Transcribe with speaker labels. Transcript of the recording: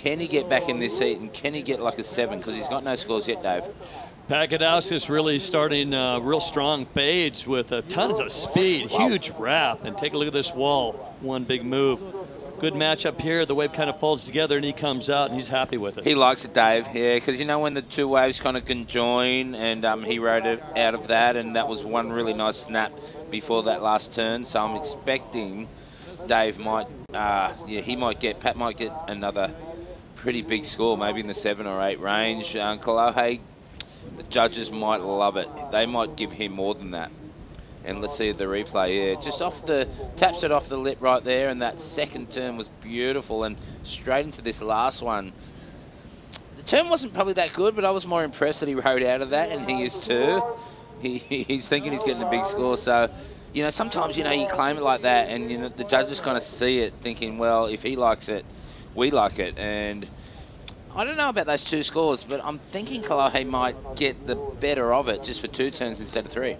Speaker 1: Can he get back in this seat and can he get like a seven? Because he's got no scores yet, Dave.
Speaker 2: Pat Gudauskas really starting uh, real strong fades with a tons of speed, huge wrap. And take a look at this wall, one big move. Good matchup here. The wave kind of falls together and he comes out and he's happy with it.
Speaker 1: He likes it, Dave. Yeah, because you know when the two waves kind of conjoin, and um, he rode it out of that, and that was one really nice snap before that last turn. So I'm expecting Dave might, uh, yeah, he might get Pat might get another pretty big score, maybe in the seven or eight range. Uh, Kolohe, the judges might love it. They might give him more than that. And let's see the replay. Yeah, just off the taps it off the lip right there, and that second turn was beautiful. And straight into this last one. The turn wasn't probably that good, but I was more impressed that he rode out of that, and he is too. He, he's thinking he's getting a big score, so you know sometimes you know you claim it like that, and you know the judges kind of see it, thinking, well, if he likes it, we like it, and. I don't know about those two scores, but I'm thinking Kolohe might get the better of it just for two turns instead of three.